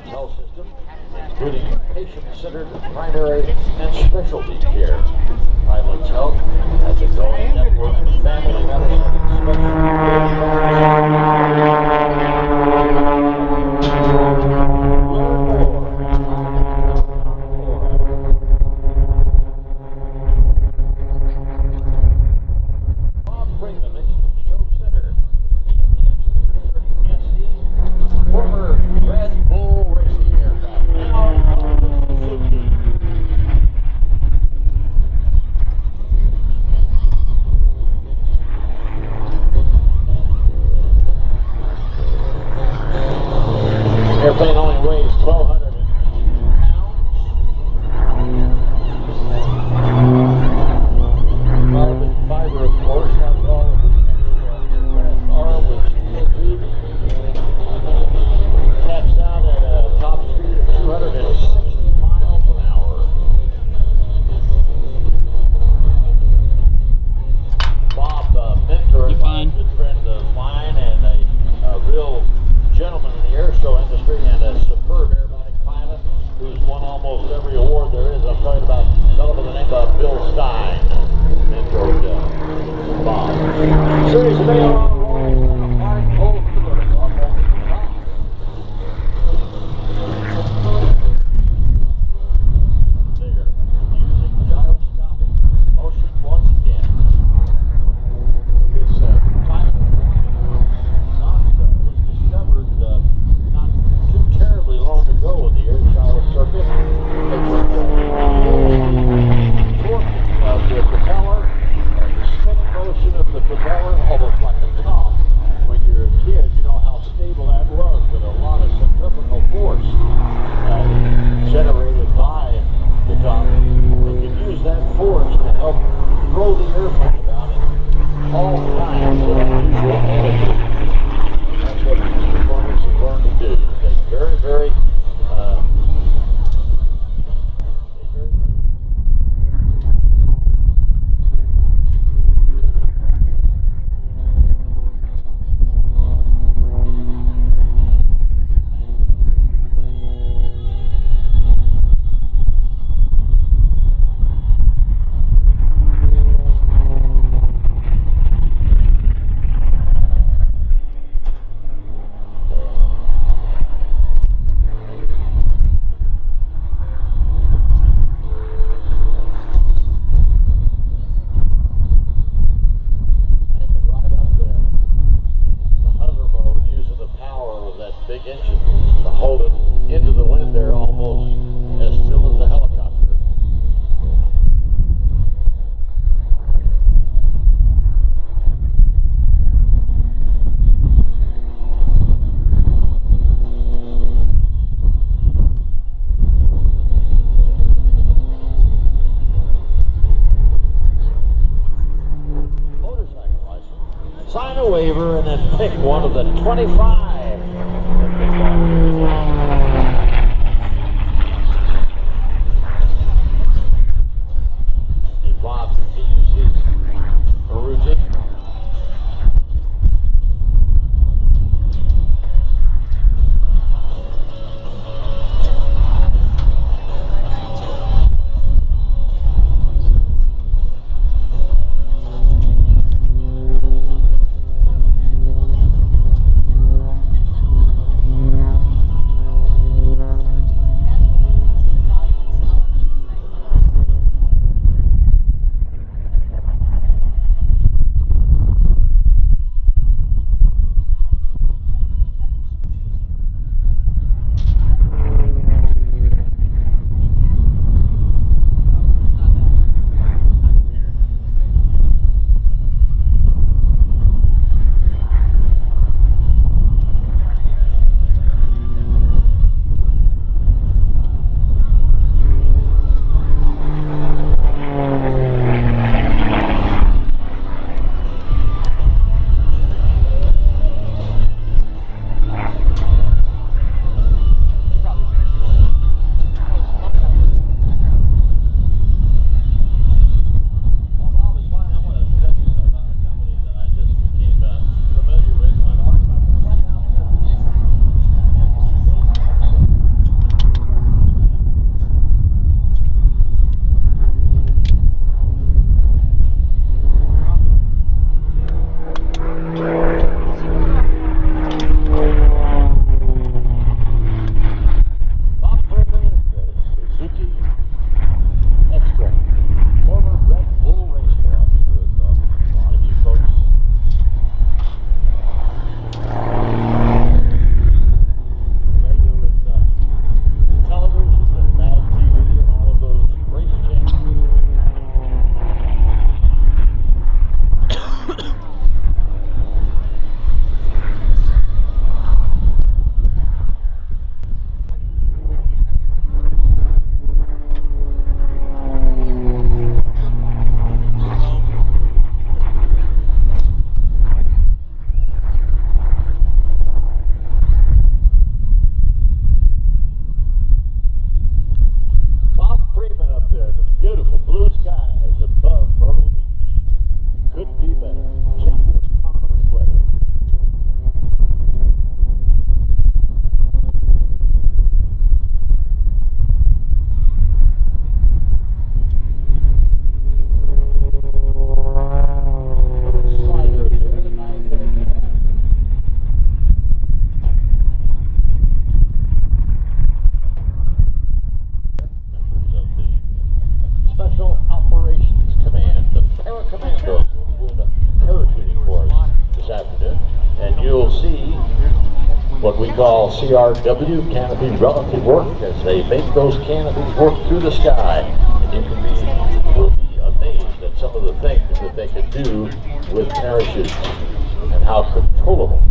Children's Health System, including patient-centered primary and specialty care. Highlands Health has a growing network of family 这里是没有 Thank you. waiver and then pick one of the 25. Will see what we call CRW, canopy relative work, as they make those canopies work through the sky. And you can be, will be amazed at some of the things that they can do with parachutes and how controllable.